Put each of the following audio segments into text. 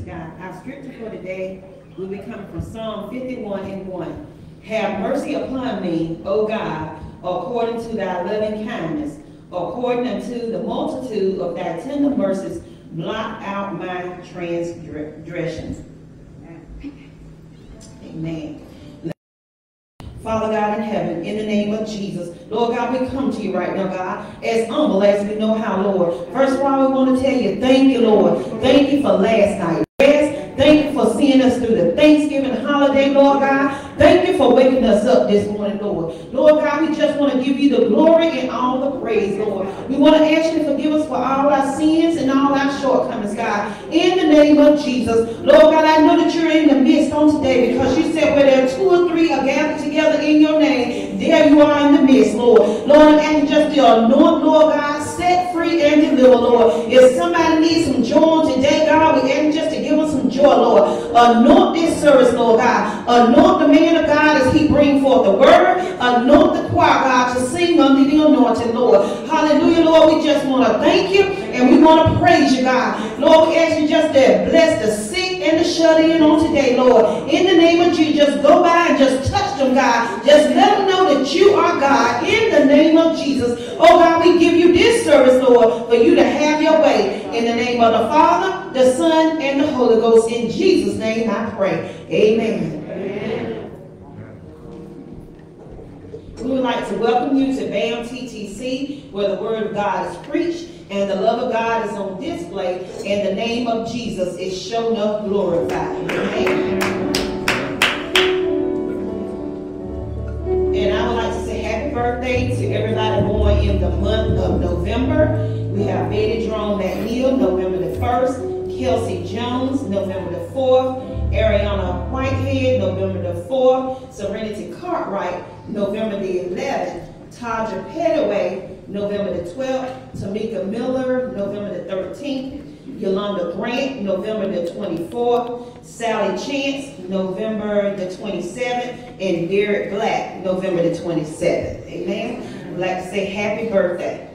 God. Our scripture for today will be coming from Psalm 51 and 1. Have mercy upon me, O God, according to thy loving kindness, according unto the multitude of thy tender mercies, blot out my transgressions. Amen. Father God in heaven, in the name of Jesus, Lord God, we come to you right now, God, as humble as we know how, Lord. First of all, we want to tell you, thank you, Lord. Thank you for last night. For seeing us through the Thanksgiving holiday, Lord God. Thank you for waking us up this morning, Lord. Lord God, we just want to give you the glory and all the praise, Lord. We want to ask you to forgive us for all our sins and all our shortcomings, God. In the name of Jesus. Lord God, I know that you're in the midst on today because you said where there are two or three are gathered together in your name, there you are in the midst, Lord. Lord, and just the anoint, Lord God, set free and deliver, Lord. If somebody needs some joy today, God, we ask just to give us some joy, Lord. Anoint this service, Lord God. Anoint the man of God as he bring forth the word. Anoint the choir, God, to sing under the anointing, Lord. Hallelujah, Lord. We just want to thank you and we want to praise you, God. Lord, we ask you just to bless the and the shut in on today, Lord. In the name of Jesus, go by and just touch them, God. Just let them know that you are God in the name of Jesus. Oh, God, we give you this service, Lord, for you to have your way. In the name of the Father, the Son, and the Holy Ghost. In Jesus' name I pray. Amen. Amen. We would like to welcome you to BAM TTC, where the Word of God is preached and the love of God is on display, and the name of Jesus is shown up glorified. Amen. And I would like to say happy birthday to everybody born in the month of November. We have Betty Jerome McNeil, November the 1st, Kelsey Jones, November the 4th, Ariana Whitehead, November the 4th, Serenity Cartwright, November the 11th, Taja Pettaway, November the 12th, Tamika Miller, November the 13th, Yolanda Grant, November the 24th, Sally Chance, November the 27th, and Derek Black, November the 27th. Amen. I'd like to say happy birthday.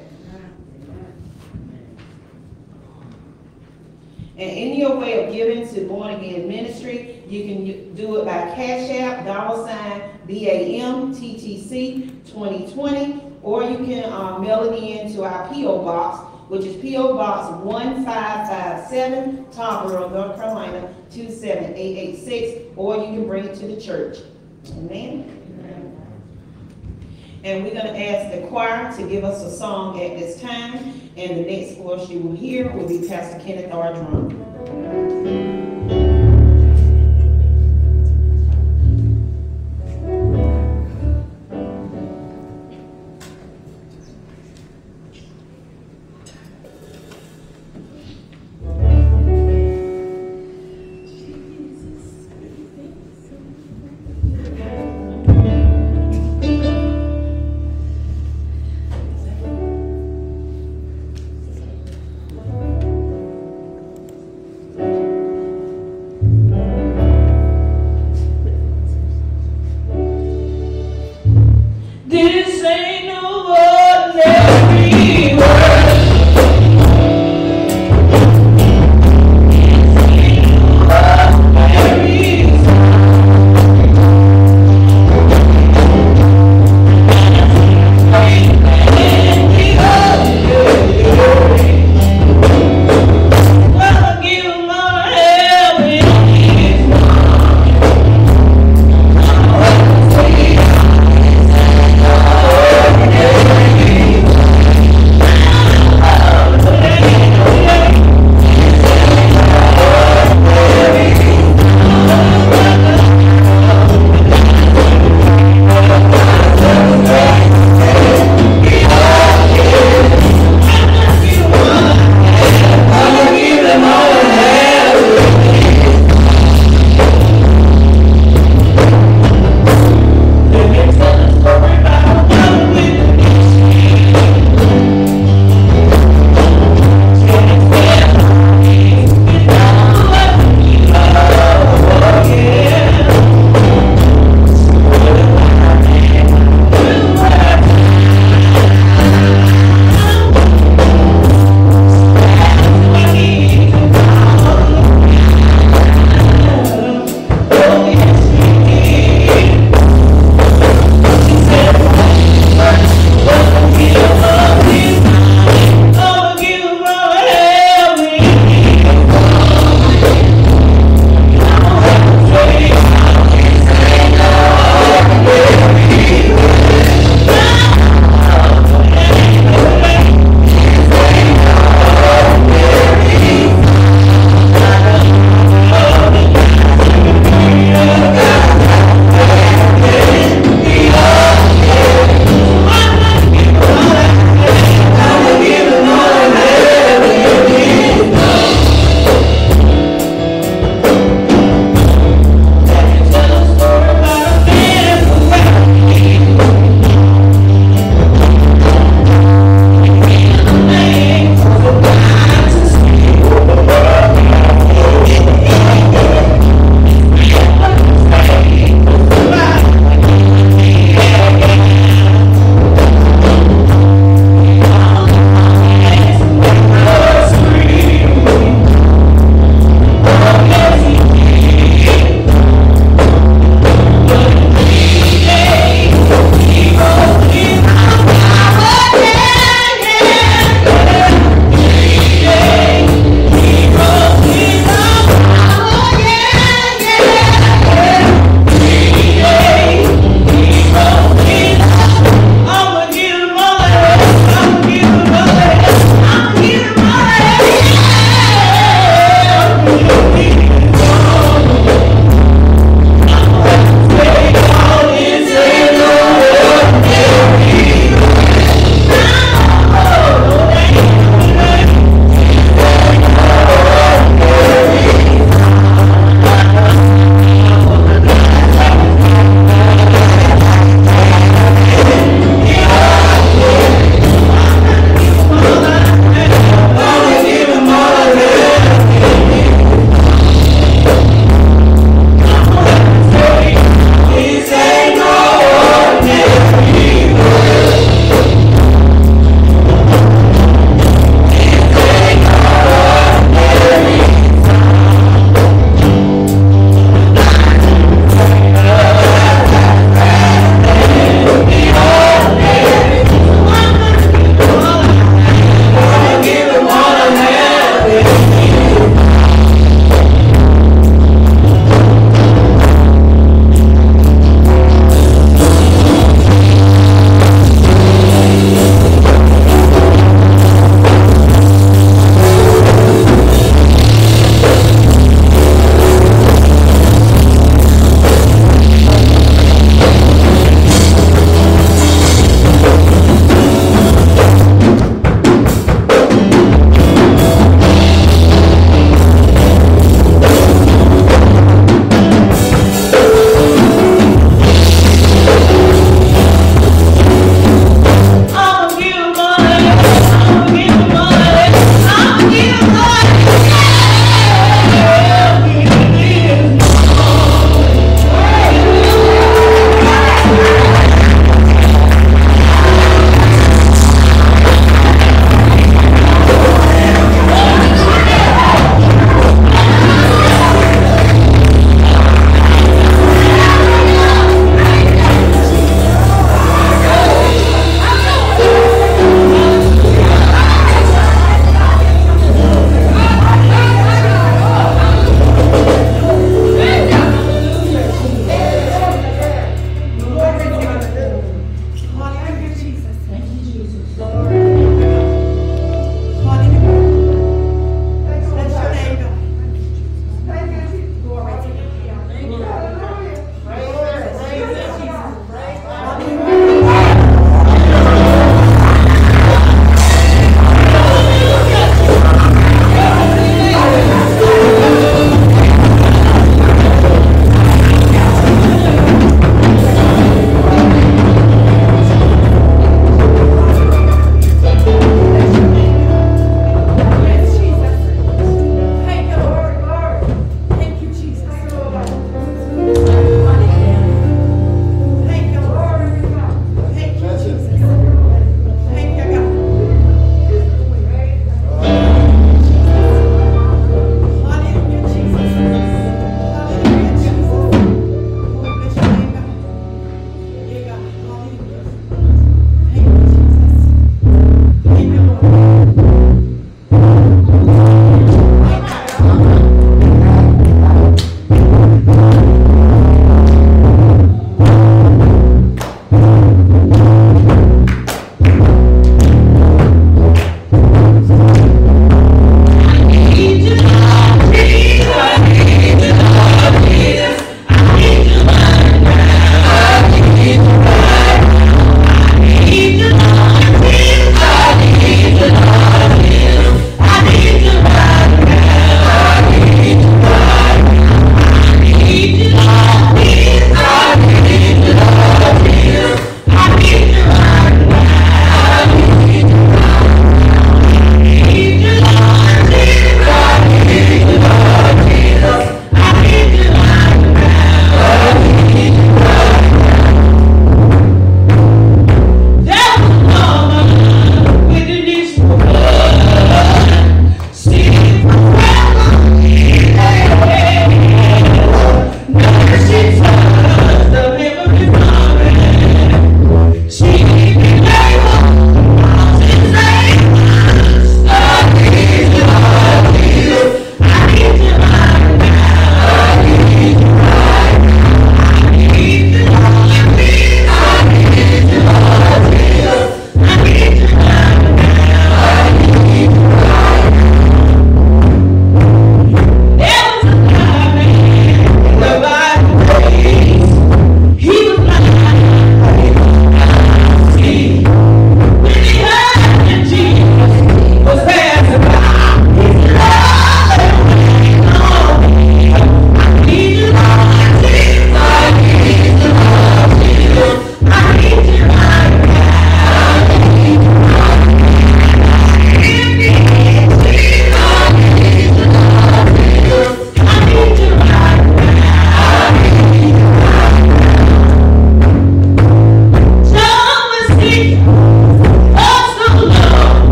And in your way of giving to Born Again Ministry, you can do it by Cash App, dollar sign, BAMTTC 2020, or you can uh, mail it in to our P.O. Box, which is P.O. Box 1557, Tarboro, North Carolina 27886, or you can bring it to the church. Amen. And we're going to ask the choir to give us a song at this time. And the next voice you will hear will be Pastor Kenneth R.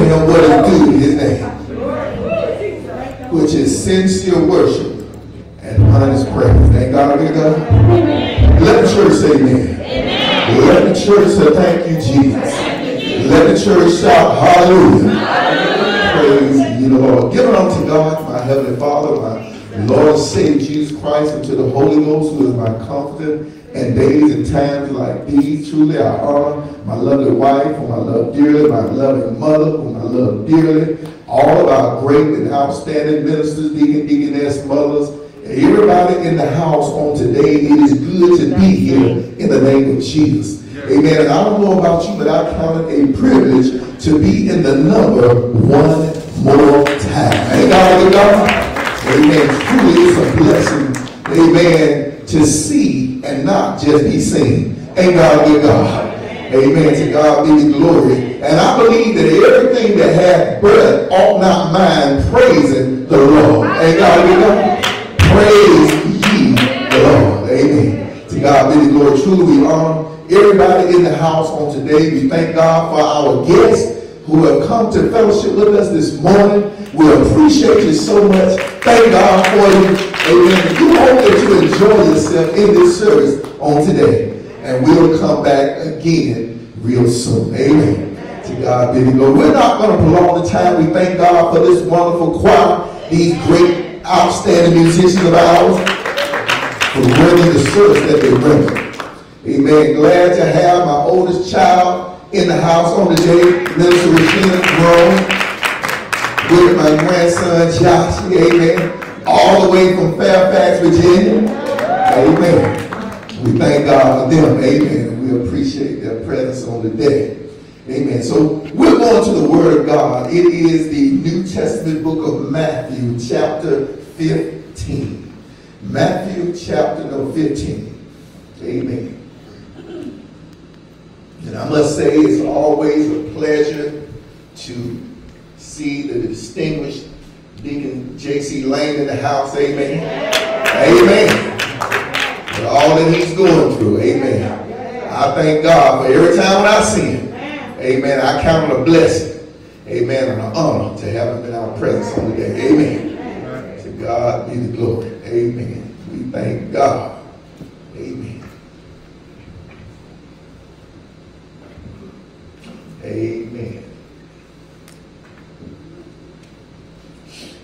what is due to do his name, which is sincere worship and honest praise. Thank God, thank God. Let the church say amen. Let the church say thank you, Jesus. Let the church shout hallelujah. Praise you, Lord. Give it unto God, my heavenly Father, my Lord Savior Jesus Christ, and to the Holy Ghost, who is my comforter in days and times like these. Truly, I honor my lovely wife, whom I love dearly, my loving mother, whom I love dearly, all of our great and outstanding ministers, deacon, deaconess, mothers, and everybody in the house on today. It is good to be here in the name of Jesus. Amen. And I don't know about you, but I count it a privilege to be in the number one more time. Ain't God, God? Amen. Truly, it's a blessing. Amen. To see and not just be seen. Ain't God, good God? Amen. To God be the glory. And I believe that everything that hath breath ought not mind praising the Lord. Ain't God, good God? Praise ye the Lord. Amen. To God be the glory. Truly, we honor everybody in the house on today. We thank God for our guests who have come to fellowship with us this morning. We appreciate you so much. Thank God for you. Amen. We hope that you enjoy yourself in this service on today. And we'll come back again real soon. Amen. To God be the glory. We're not going to prolong the time. We thank God for this wonderful choir, these great, outstanding musicians of ours, for running the service that they render. Amen. Glad to have my oldest child in the house on the day, Minister Regina Draughn, with my grandson Josh. Amen. All the way from Fairfax, Virginia. Amen. We thank God for them. Amen. We appreciate their presence on the day. Amen. So we're going to the Word of God. It is the New Testament book of Matthew, chapter 15. Matthew, chapter number 15. Amen. And I must say, it's always a pleasure to see the distinguished Deacon J.C. Lane in the house. Amen. Amen. For all that he's going through. Amen. I thank God for every time when I see him. Amen. I count it a blessing. Amen. And an honor to have him in our presence on the day. Amen. To God be the glory. Amen. We thank God. Amen. Amen.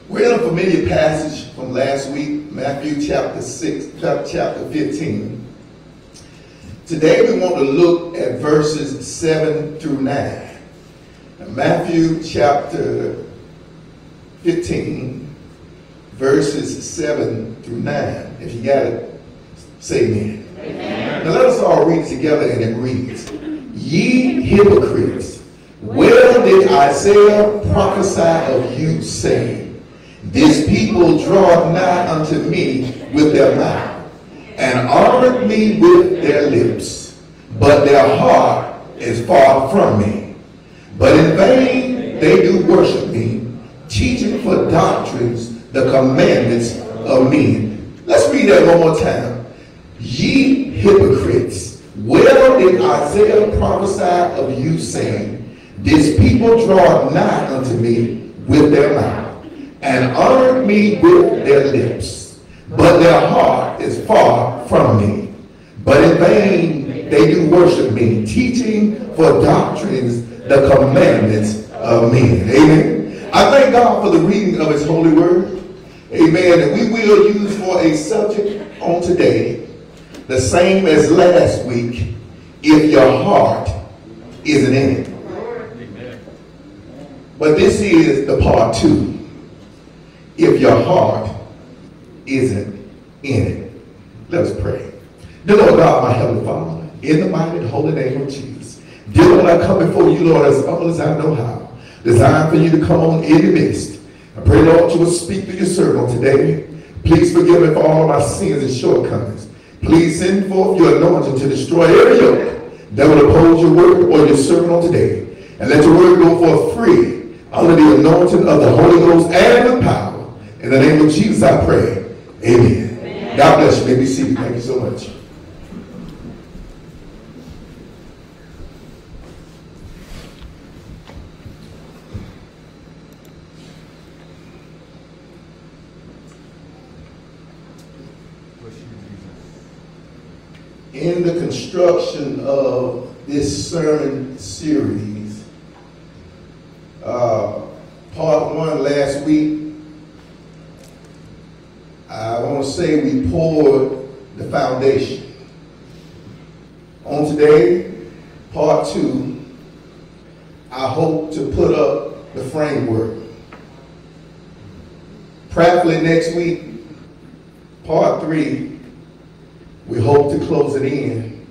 We're in a familiar passage from last week, Matthew chapter 6, chapter 15. Today we want to look at verses 7 through 9. Now, Matthew chapter 15, verses 7 through 9. If you got it, say amen. amen. Now let us all read together and it reads, Ye hypocrites, well did Isaiah prophesy of you, saying, This people draw nigh unto me with their mouth, and honor me with their lips, but their heart is far from me. But in vain they do worship me, teaching for doctrines the commandments of men. Let's read that one more time. Ye hypocrites, well did Isaiah prophesy of you, saying, This people draw nigh unto me with their mouth, and honor me with their lips, but their heart is far from me. But in vain they do worship me, teaching for doctrines the commandments of men. Amen. I thank God for the reading of his holy word. Amen. And we will use for a subject on today the same as last week if your heart isn't in it. But this is the part two. If your heart isn't in it. Let us pray. Dear Lord God, my Heavenly Father, in the mighty and holy name of Jesus, dear Lord, I come before you, Lord, as humble as I know how, designed for you to come on in the midst. I pray, Lord, you will speak to your servant today. Please forgive me for all my sins and shortcomings. Please send forth your anointing to destroy every yoke that will oppose your word or your sermon on today. And let your word go forth free under the anointing of the Holy Ghost and the power. In the name of Jesus, I pray. Amen. Amen. God bless you. May be seated. Thank you so much. in the construction of this sermon series. Uh, part one last week I want to say we poured the foundation. On today, part two, I hope to put up the framework. Practically next week, part three, we hope to close it in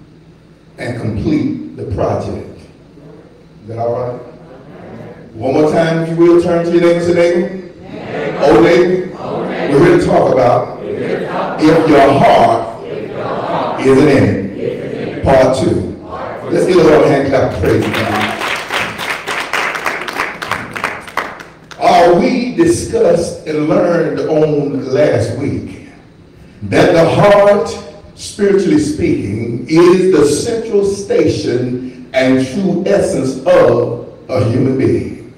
and complete the project. Is that all right? One more time, if you will, turn to your neighbor say, neighbor. Old neighbor. We're here to talk about if your heart isn't in it. Part two. Let's give a little hand clap praise God. Uh, we discussed and learned on last week that the heart, spiritually speaking, is the central station and true essence of a human being,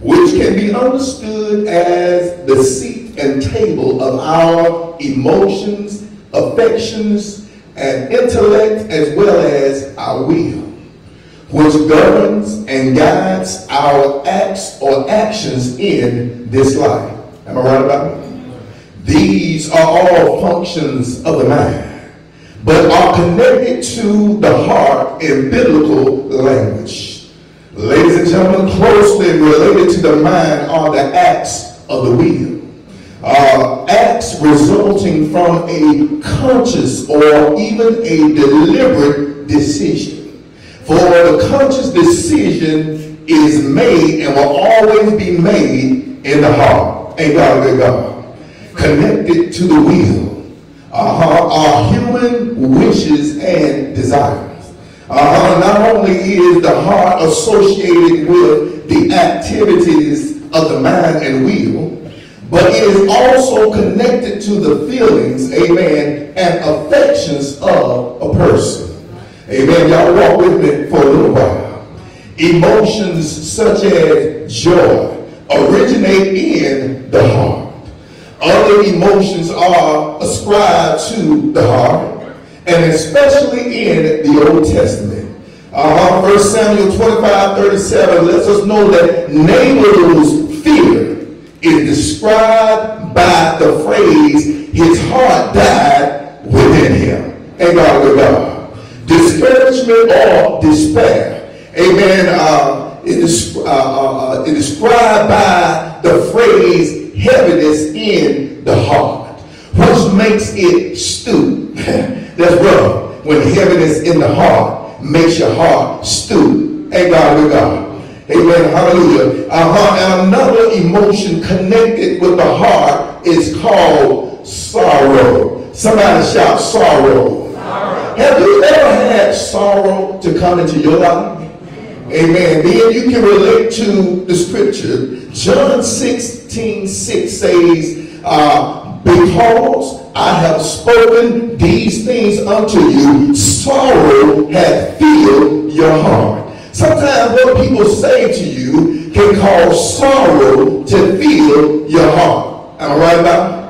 which can be understood as the seat and table of our emotions, affections, and intellect, as well as our will which governs and guides our acts or actions in this life. Am I right about that? These are all functions of the mind, but are connected to the heart in biblical language. Ladies and gentlemen, closely related to the mind are the acts of the will. Uh, acts resulting from a conscious or even a deliberate decision. For the conscious decision is made and will always be made in the heart. Ain't God a good God? Connected to the will. Uh-huh. Our human wishes and desires. Uh-huh. Not only is the heart associated with the activities of the mind and will, but it is also connected to the feelings, amen, and affections of a person. Amen. Y'all walk with me for a little while. Emotions such as joy originate in the heart. Other emotions are ascribed to the heart, and especially in the Old Testament. Uh, 1 Samuel 25, 37 lets us know that Nabal's fear is described by the phrase, his heart died within him. And God with God discouragement or despair. Amen. Uh, it is uh, uh, uh, it is described by the phrase heaviness in the heart, which makes it stoop. That's rough. When heaviness in the heart makes your heart stoop. Ain't God with God. Amen. Hallelujah. Uh-huh. And another emotion connected with the heart is called sorrow. Somebody shout sorrow. Have you ever had sorrow to come into your life? Amen. Then you can relate to the scripture. John 16, 6 says, uh, because I have spoken these things unto you, sorrow hath filled your heart. What people say to you can cause sorrow to fill your heart. Am I right about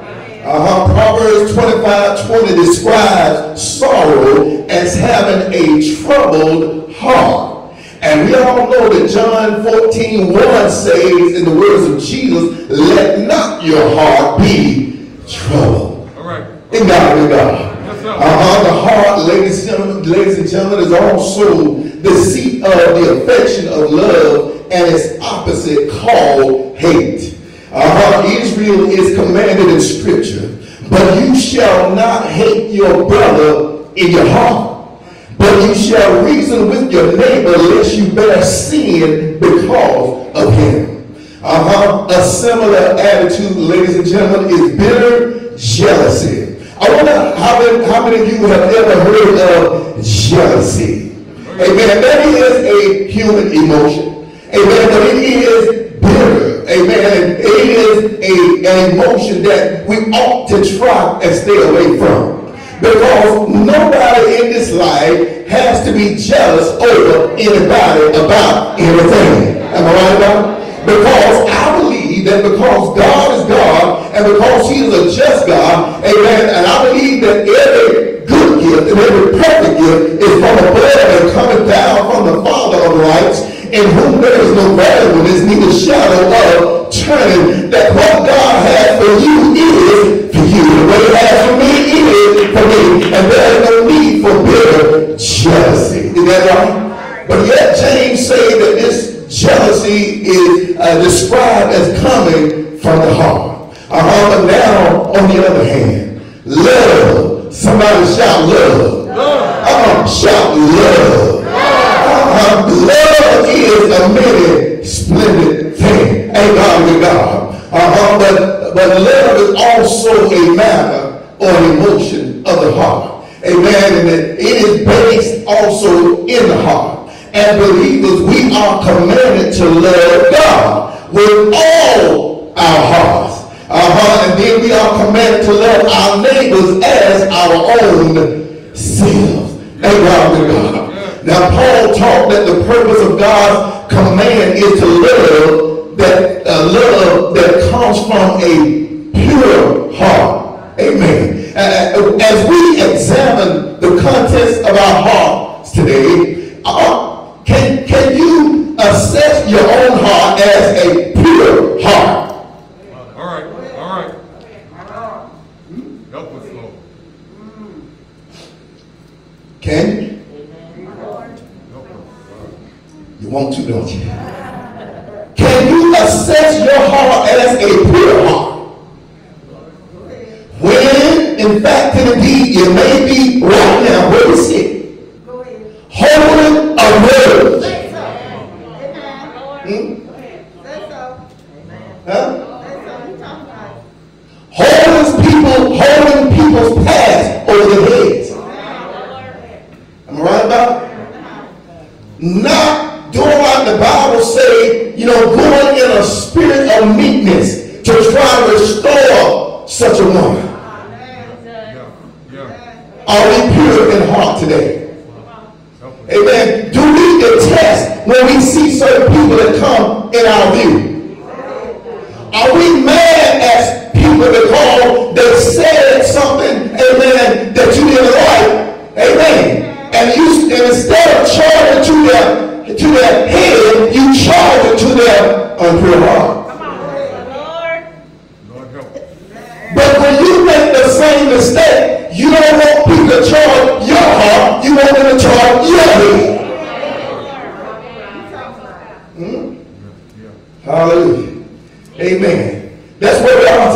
uh-huh. Proverbs 25, 20 describes sorrow as having a troubled heart. And we all know that John 14, 1 says in the words of Jesus, let not your heart be troubled. All right. In God, in God. Uh-huh. The heart, ladies and, gentlemen, ladies and gentlemen, is also the seat of the affection of love and its opposite called hate. Uh-huh. Israel is commanded in scripture, but you shall not hate your brother in your heart, but you shall reason with your neighbor lest you bear sin because of him. Uh-huh. A similar attitude, ladies and gentlemen, is bitter jealousy. I wonder how many, how many of you have ever heard of jealousy. Amen. That is a human emotion. Amen. But it is bitter Amen. It is a, an emotion that we ought to try and stay away from. Because nobody in this life has to be jealous over anybody about anything. Am I right about? Because I believe that because God is and because He is a just God, amen, and I believe that every good gift, and every perfect gift is from above and coming down from the Father of lights, in whom there is no variableness, neither shadow of turning. That what God has for you is for you. And what he has for me is for me. And there is no need for bitter jealousy. Is that right? But yet James say that this jealousy is uh, described as coming from the heart. Uh-huh, but now, on the other hand, love. Somebody shout love. Uh-huh, shout love. Uh-huh, love is a many splendid thing. Ain't God God. Uh-huh, but, but love is also a matter or emotion of the heart. Amen. And it is based also in the heart. As believers, we are commanded to love God with all our hearts. Uh-huh. And then we are commanded to love our neighbors as our own selves. Ain't God with God. Now, Paul taught that the purpose of God's command is to love that uh, love that comes from a pure heart. Amen. Uh, as we examine the contents of our hearts today, uh, can, can you assess your own heart as a pure heart? All right, all right. Help us, Lord. Can you? You want to, don't you? Can you assess your heart as a pure heart? When, in fact, and indeed, you may be right now where it? sit, holding a grudge.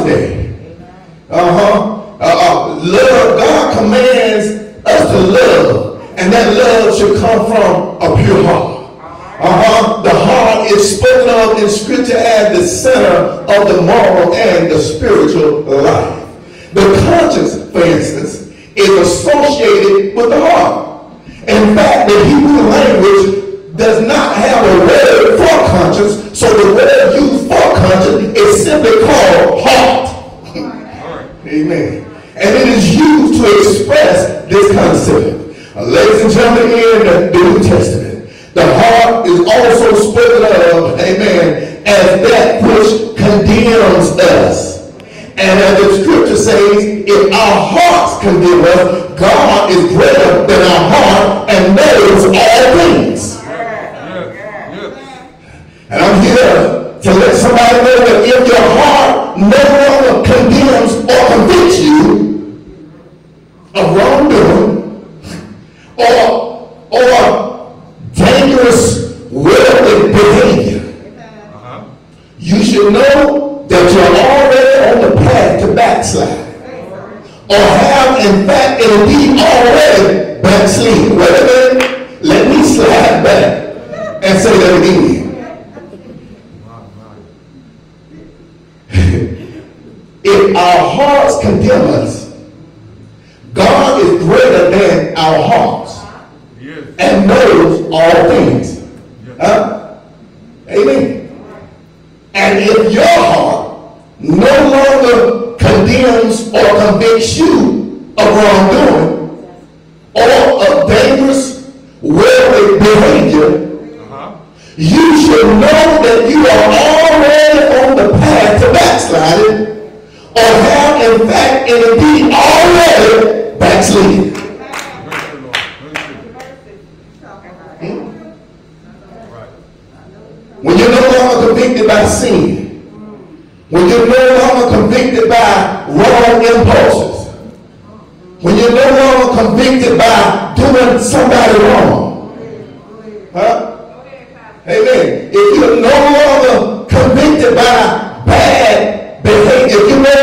Today. Uh-huh. Uh, uh, love, God commands us to love. And that love should come from a pure heart. Uh-huh. The heart is spoken of in scripture as the center of the moral and the spiritual life. The conscience, for instance, is associated with the heart. In fact, the Hebrew language does not have a word for conscience, so the word used for conscience is simply called heart. Amen. And it is used to express this concept. Uh, ladies and gentlemen, in the New Testament, the heart is also spoken of, amen, as that which condemns us. And as the scripture says, if our hearts condemn us, God is greater than our heart and knows all things. Yes, yes. And I'm here to let somebody know that if your heart no longer condemns or convicts you of wrongdoing or, or dangerous worldly behavior, Uh-huh. you should know that you're already on the path to backslide. Or have, in fact, indeed already backslid. Wait a minute. Let me slide back and say that again. My, my. If our hearts condemn us, God is greater than our hearts Yes. and knows all things. Huh? Amen. And if your heart no longer condemns or convicts you of wrongdoing or of dangerous worldly behavior, Uh-huh. you should know that you are already on the path to backsliding and have in fact and indeed already backslidden. Hmm? When you're no longer convicted by sin, when you're no longer convicted by wrong impulses, when you're no longer convicted by doing somebody wrong, huh? Amen. If you're no longer convicted by bad behavior, if you're no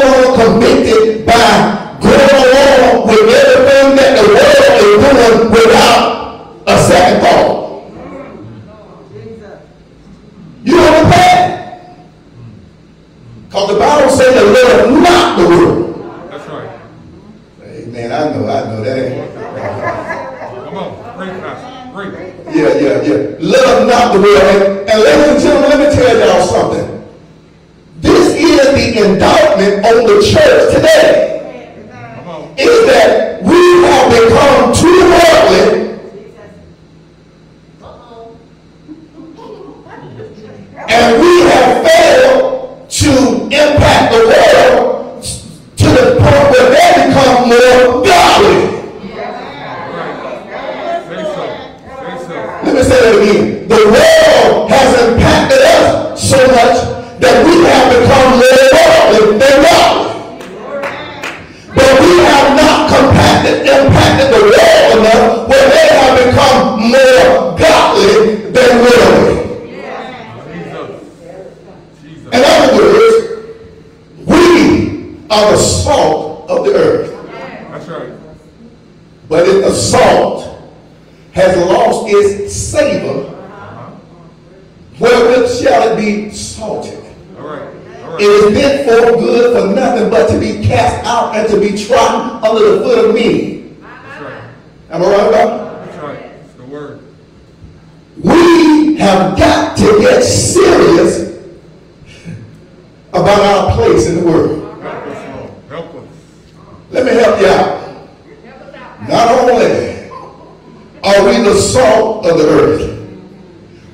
we the salt of the earth.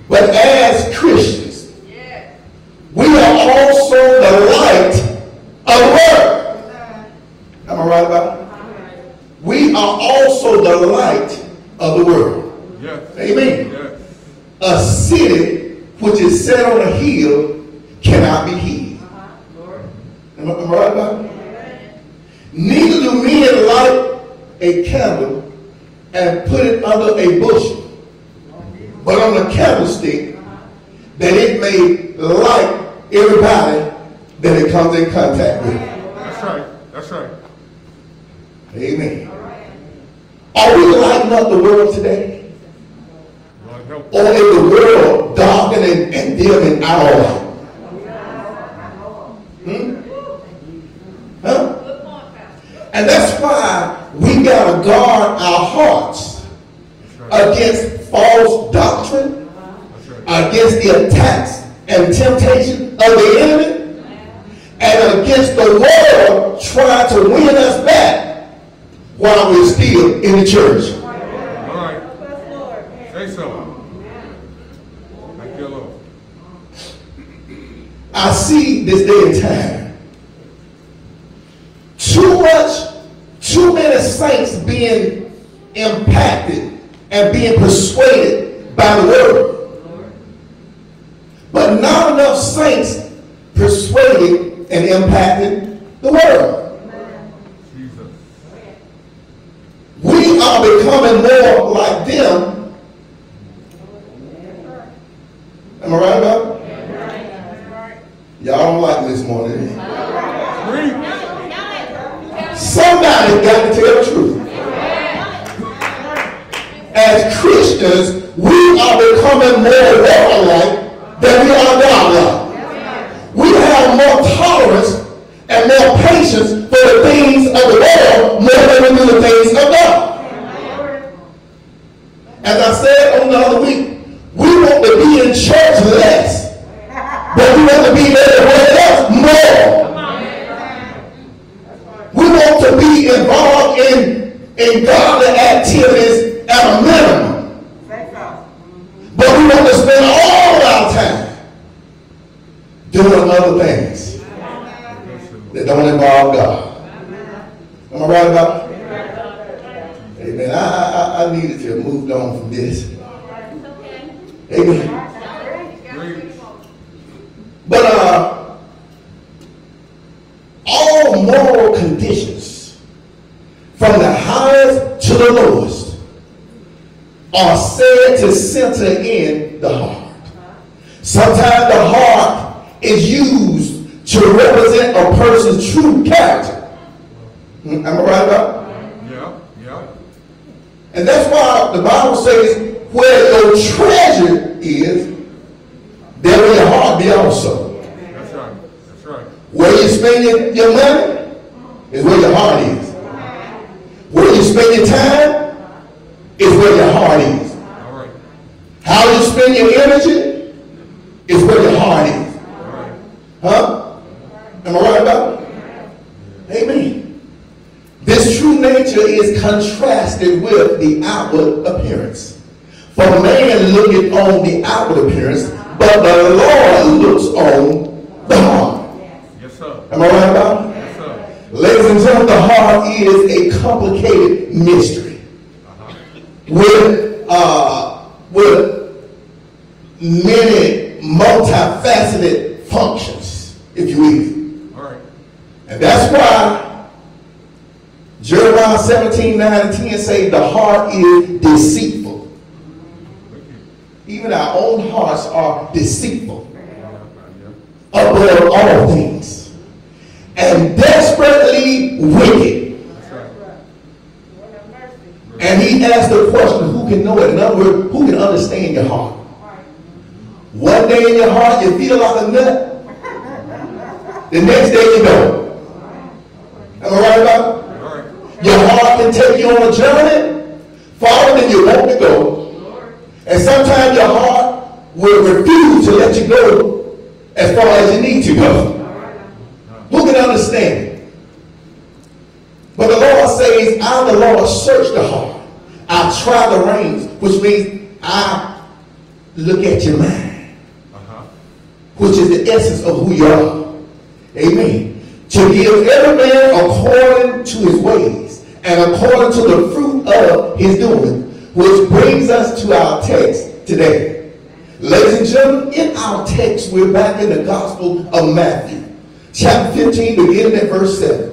But as 9 and 10 say the heart is deceitful. Even our own hearts are deceitful above all things and desperately wicked. And he asked the question, who can know it? In other words, who can understand your heart? One day in your heart you feel like a nut. The next day you don't. Am I right about it? All right. Your heart can take you on a journey farther than you want to go. And sometimes your heart will refuse to let you go as far as you need to go. Who can understand it? But the Lord says, I, the Lord, search the heart. I try the reins, which means I look at your mind, Uh-huh. which is the essence of who you are. Amen. To give every man according to his ways and according to the fruit of his doing, which brings us to our text today. Ladies and gentlemen, in our text, we're back in the Gospel of Matthew, chapter 15, beginning at verse 7.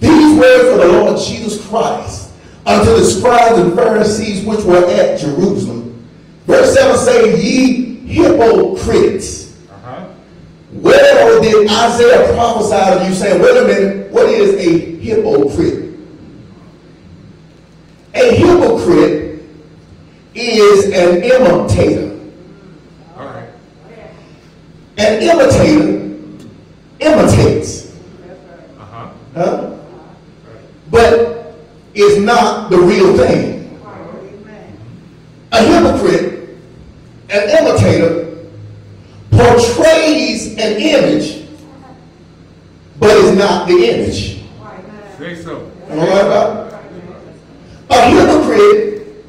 These words of the Lord Jesus Christ unto the scribes and Pharisees which were at Jerusalem. Verse 7 say, Ye hypocrites. Uh-huh. Well did Isaiah prophesy of you saying, wait a minute, what is a hypocrite? A hypocrite is an imitator. All right. An imitator imitates, Uh-huh. huh? But is not the real thing. A hypocrite, an imitator, portrays an image, but is not the image. Say so. Am I right about? A hypocrite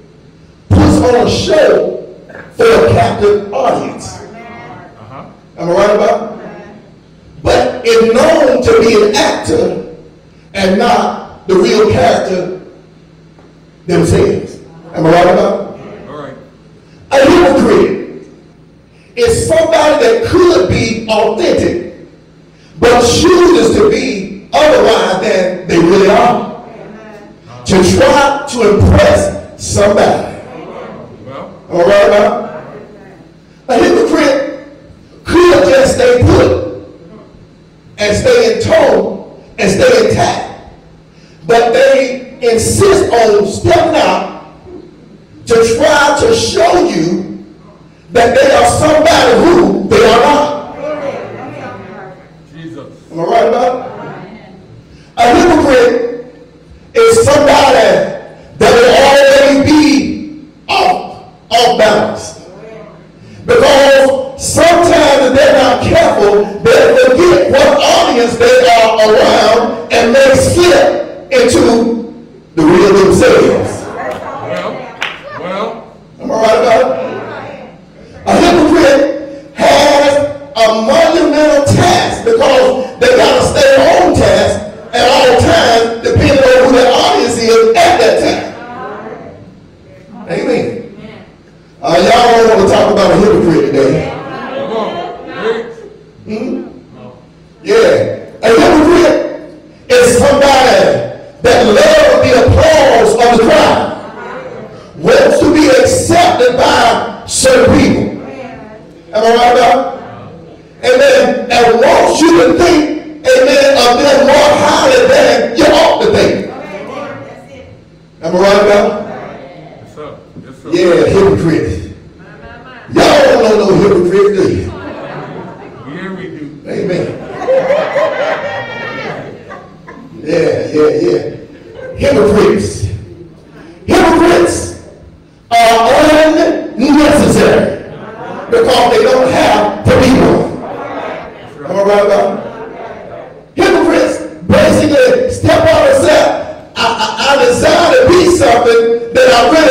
puts on a show for a captive audience. Uh-huh. Am I right about? But is known to be an actor and not the real character themselves. Am I right about? All right. A hypocrite is somebody that could be authentic, but chooses to be otherwise than they really are. To try to impress somebody. I right it? A hypocrite could just stay put and stay in tone and stay intact. But they insist on stepping out to try to show you that they are somebody who they are not. Jesus. Am I right about it? A hypocrite is somebody something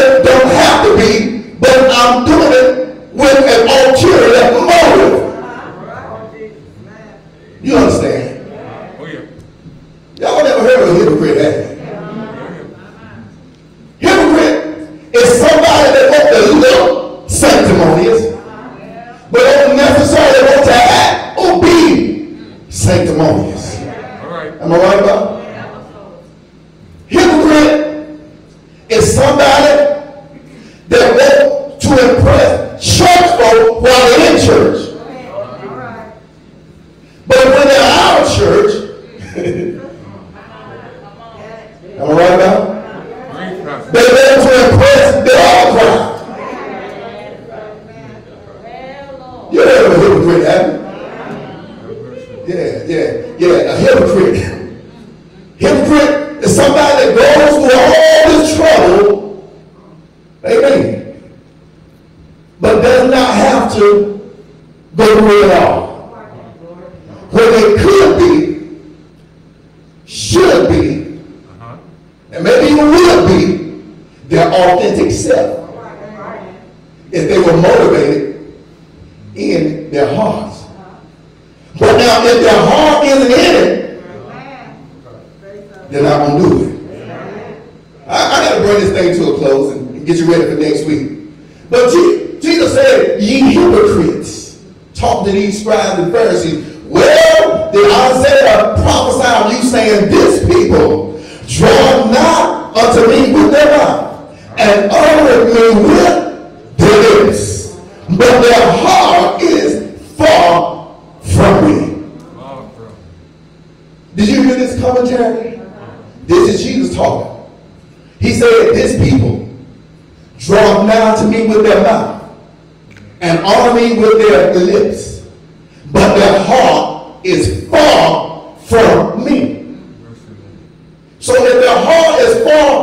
Their heart is far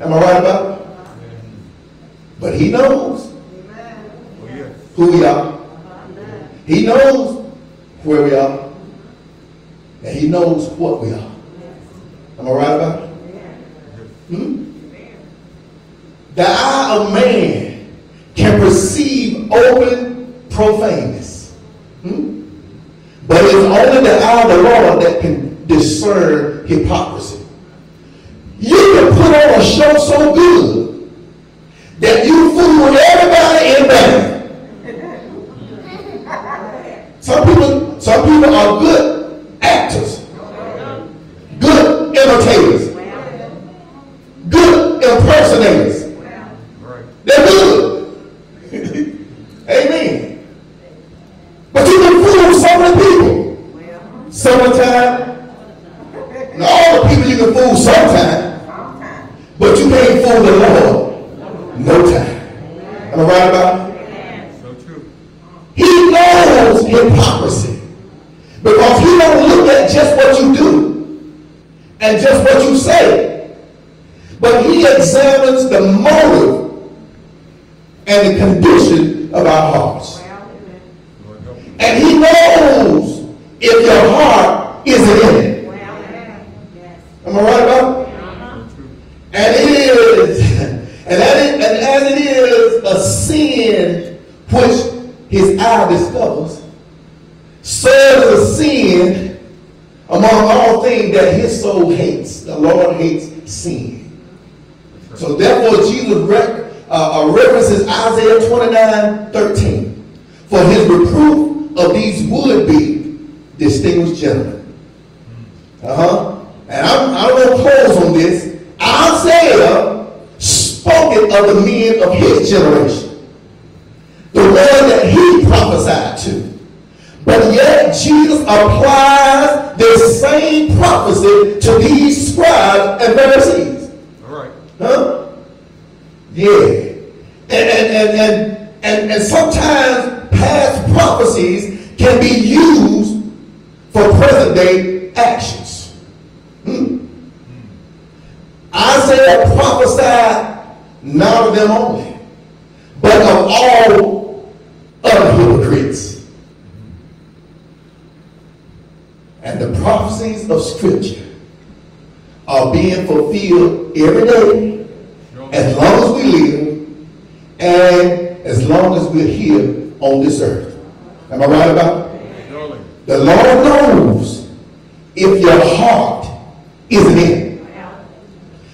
Am I right about it? But he knows who we are. He knows where we are. And he knows what we are. Am I right about it? Hmm? The eye of man can perceive open profaneness. Hmm? But it's only the eye of the Lord that can discern hypocrisy. You can put on a show so good that you fool everybody in there. Some people, some people are prophecy to these scribes and Pharisees. All right. Huh? Yeah. And, and, and, and, and, and sometimes past prophecies can be used for present day actions. Hmm? Isaiah prophesied not of them only, but of all other hypocrites. And the prophecies of Scripture are being fulfilled every day as long as we live and as long as we're here on this earth. Am I right about it? The Lord knows if your heart isn't in.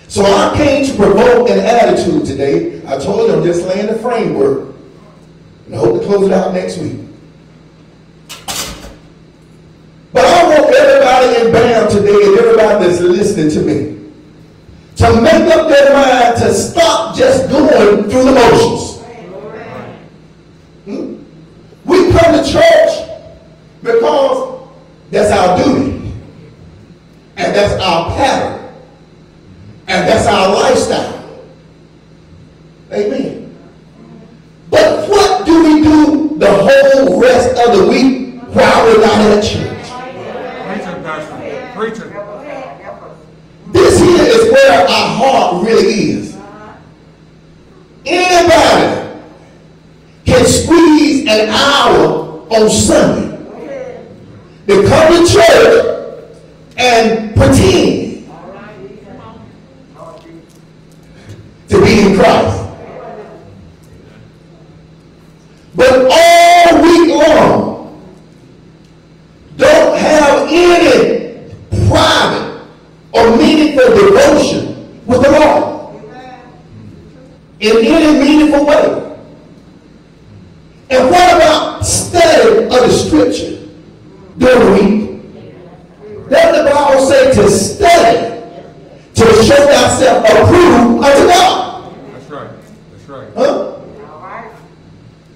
So I came to provoke an attitude today. I told you I'm just laying the framework. And I hope to close it out next week. But I want everybody in BAM today and everybody that's listening to me to make up their mind to stop just going through the motions. Hmm? We come to church because that's our duty. And that's our pattern. And that's our lifestyle. Amen. But what do we do the whole rest of the week while we're not at church? Preaching. This here is where our heart really is. Anybody can squeeze an hour on Sunday to come to church and pretend to be in Christ. But all week long, don't have any private or meaningful devotion with the Lord in any meaningful way. And what about study of the scripture during the week? Doesn't the Bible say to study to show thyself approved unto God? That's right. That's right. Huh?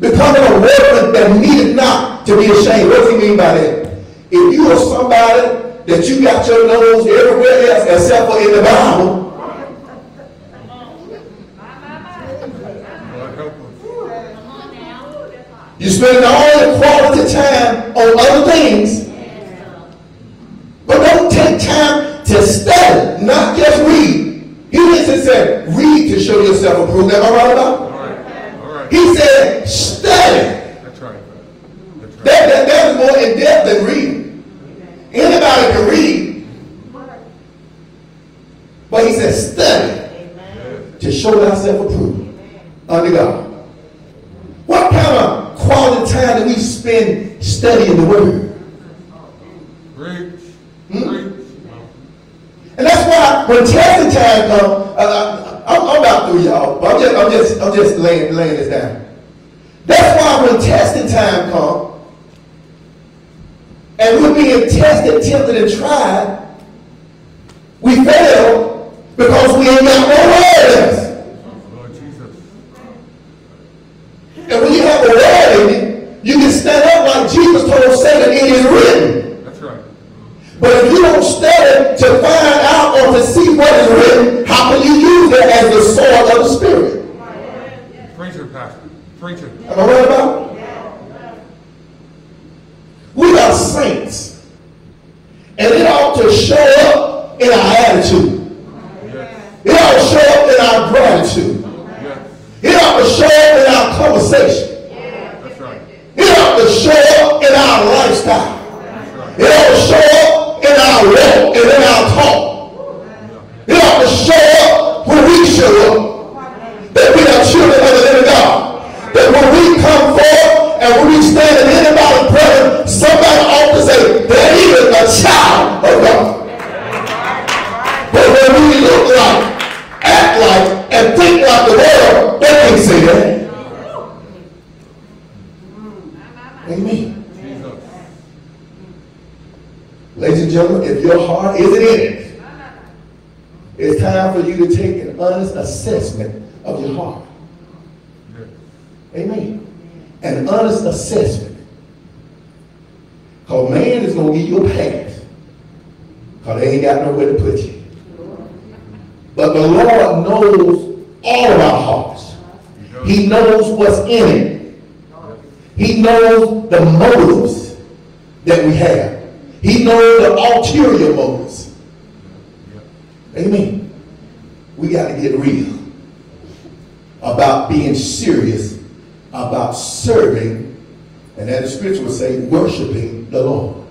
Becoming a workman that needed not to be ashamed. What does he mean by that? If you are somebody that you got your nose everywhere else except for in the Bible, You're spending all your quality time on other things. But don't take time to study, not just read. He didn't say read to show yourself approved. Am I right about? All right. All right. He said study. That's right. That's right. That, that, that is more in depth than reading. Anybody can read. But he said study to show thyself approved unto God. What kind of quality time that we spend studying the word? Preach. Hmm? And that's why when testing time comes, uh, I'm, I'm about through y'all, but I'm just, I'm just, I'm just laying, laying this down. That's why when testing time comes, and we're being tested, tempted, and tried, we fail because we ain't got no word in us. Lord Jesus. And when you have a word in it, you can stand up like Jesus told Satan, it is written. That's right. But if you don't study to find out or to see what is written, how can you use it as the sword of the Spirit? Preach it, Pastor. Preach it. Am I right about? it? We are saints. And it ought to show up in our attitude. It ought to show up in our gratitude. It ought to show up in our conversation. That's right. It ought to show up in our lifestyle. Right. It ought to show up in our walk and in our talk. It ought to show up when we show up. That we are children of the living God. That when we come forth and when we stand in anybody's presence, somebody ought to say, that he is a child of God. But when we look like, act like, and think like the world, they can't say that. Amen. Jesus. Ladies and gentlemen, if your heart isn't in it, it's time for you to take an honest assessment of your heart. Yes. Amen. An honest assessment. Because man is going to give you a pass. Because they ain't got nowhere to put you. But the Lord knows all of our hearts. He knows what's in it. He knows the motives that we have. He knows the ulterior motives. Amen. We got to get real about being serious about serving, and as the scripture would say, worshiping the Lord.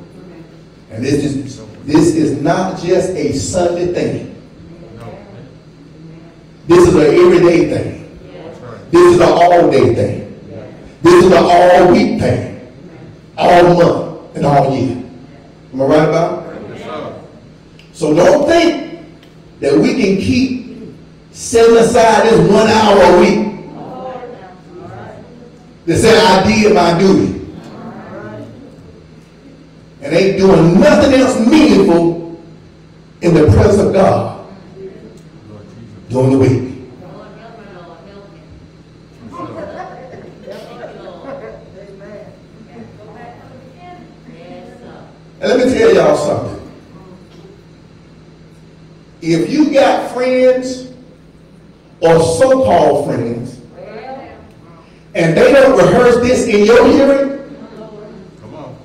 And this is this is not just a Sunday thing. No. This is an everyday thing. This is an all day thing. This is an all week thing. All month and all year. Am I right about it? Yes. So don't think that we can keep setting aside this one hour a week to say I did my duty. And ain't doing nothing else meaningful in the presence of God during the week. And let me tell y'all something. If you got friends or so-called friends, and they don't rehearse this in your hearing, Come on.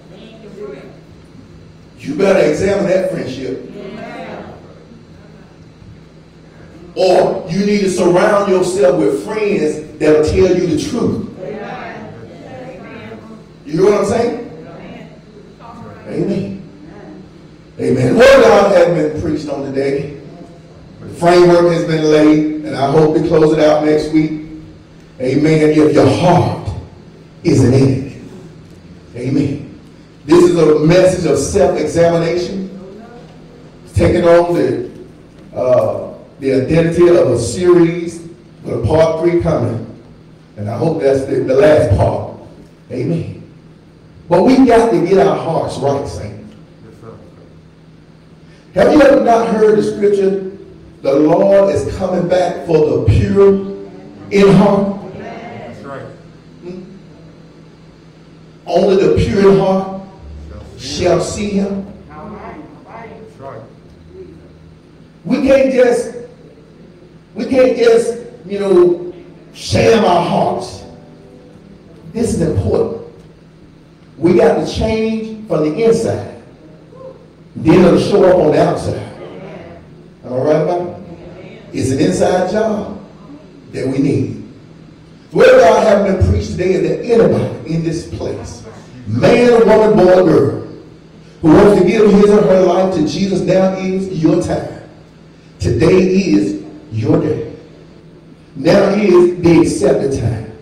you better examine that friendship. Or you need to surround yourself with friends that'll tell you the truth. You hear what I'm saying? Amen. Amen. Word of God has been preached on today. The framework has been laid, and I hope to close it out next week. Amen. If your heart isn't in it. Amen. This is a message of self-examination. Taking on the uh, the identity of a series with a part three coming. And I hope that's the, the last part. Amen. But we got to get our hearts right, saints. Have you ever not heard the scripture? The Lord is coming back for the pure in heart. That's right. Hmm? Only the pure in heart Shall see. shall see him. That's right. We can't just, we can't just, you know, sham our hearts. This is important. We got to change from the inside. Then it'll show up on the outside. All right it? It's an inside job that we need. Where God having been preached today is that anybody in this place, man, woman, boy, girl, who wants to give his or her life to Jesus, now is your time. Today is your day. Now is the accepted time.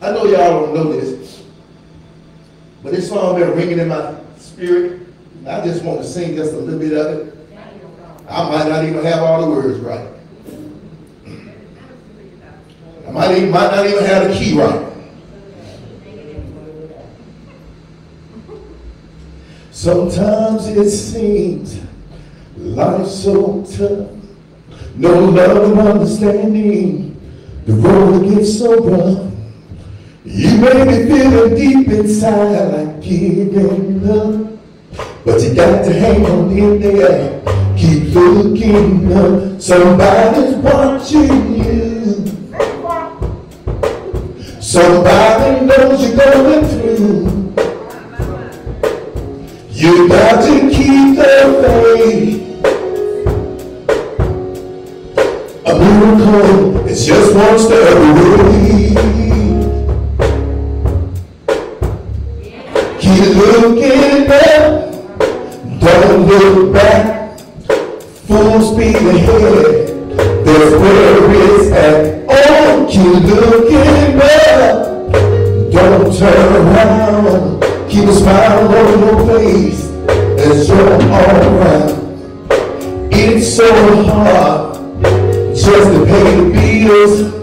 I know y'all don't know this, but this song been ringing in my spirit. I just want to sing just a little bit of it. I might not even have all the words right. I might, even, might not even have the key right. Sometimes it seems life's so tough. No love and understanding. The road gets so rough. You may be feeling deep inside like giving up. But you got to hang on in there. Keep looking up. Somebody's watching you. Somebody knows you're going through. You got to keep the faith. A miracle is just one step away. Keep looking up, don't look back. Full speed ahead, there's where it's at. Oh, keep looking up, don't turn around. Keep a smile on your face you're all around. It's so hard just to pay the bills.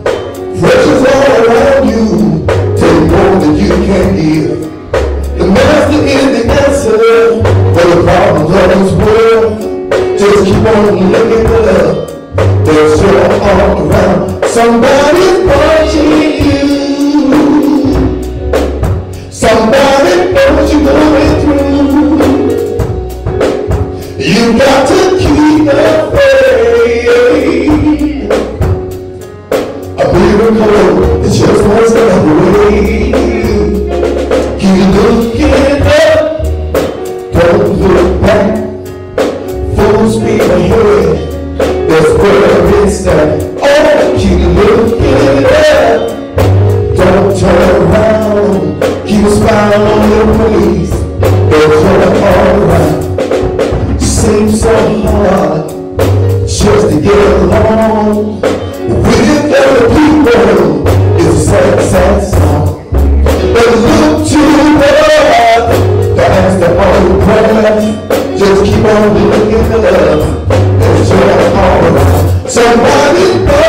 For the problems of this world. Just keep on looking up. There's sure all around. Somebody's watching you. Somebody knows you're going through. You got to keep the faith. A miracle is just one step away. It's at. Oh, keep looking up, don't turn around. Keep a smile on your face, all around. Seems so hard just to get along with other people. It's a sad, sad song. But look to God, that's the only prayer. Just keep on looking up. All around. Somebody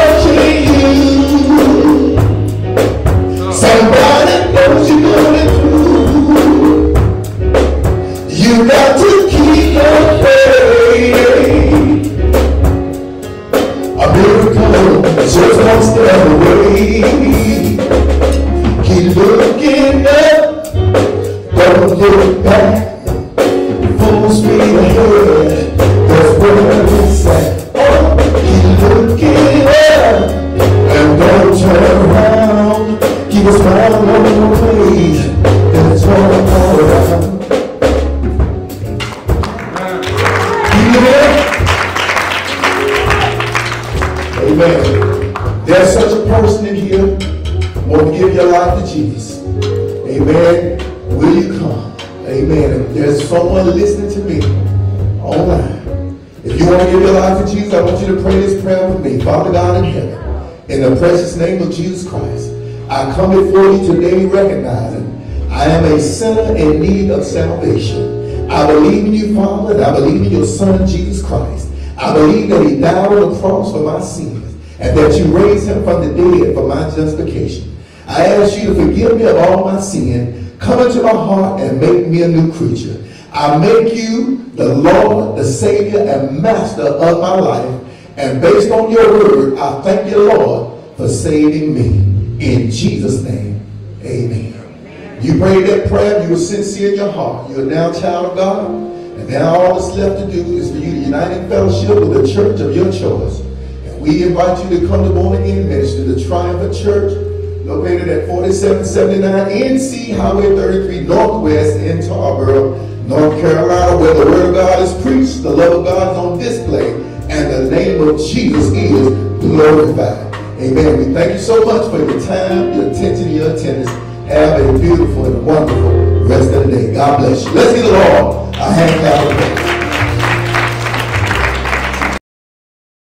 salvation. I believe in you, Father, and I believe in your Son, Jesus Christ. I believe that he died on the cross for my sins and that you raised him from the dead for my justification. I ask you to forgive me of all my sin, come into my heart and make me a new creature. I make you the Lord, the Savior, and Master of my life. And based on your word, I thank you, Lord, for saving me. In Jesus' name, prayed that prayer, you were sincere in your heart. You're now a child of God. And now all that's left to do is for you to unite in fellowship with the church of your choice. And we invite you to come to Born Again Ministry, the Triumphant Church, located at 4779 NC Highway 33 Northwest in Tarboro, North Carolina, where the Word of God is preached, the love of God is on display, and the name of Jesus is glorified. Amen. We thank you so much for your time, your attention, your attendance. Have a beautiful and wonderful rest of the day. God bless you. Let's give the Lord a hand clap.